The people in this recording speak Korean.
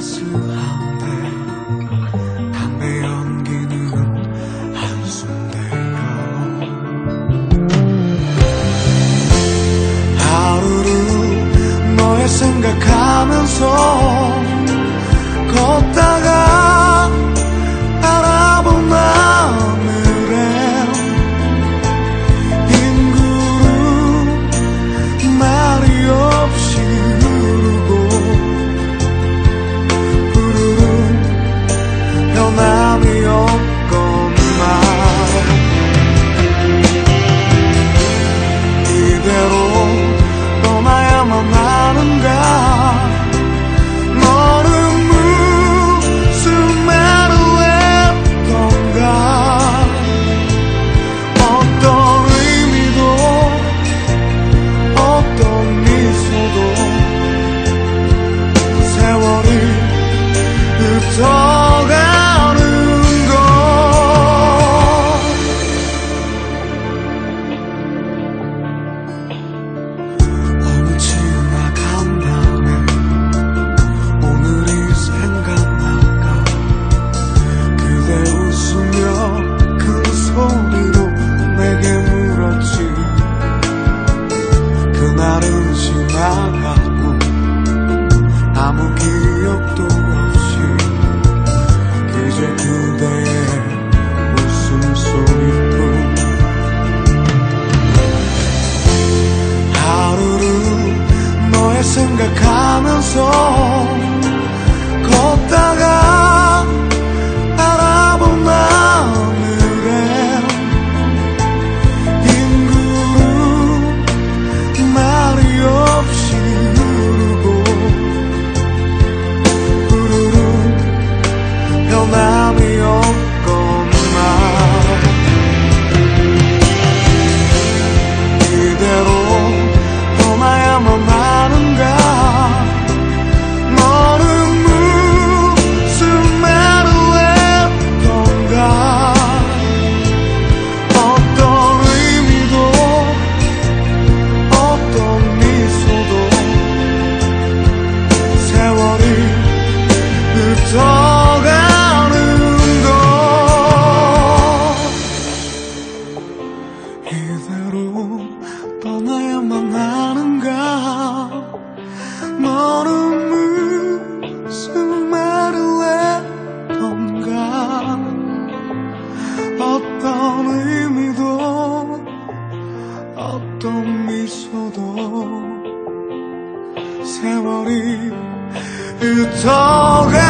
가수한테 담배 연기는 한숨대요 하루를 너의 생각하면서 걷다 세월이 흩어가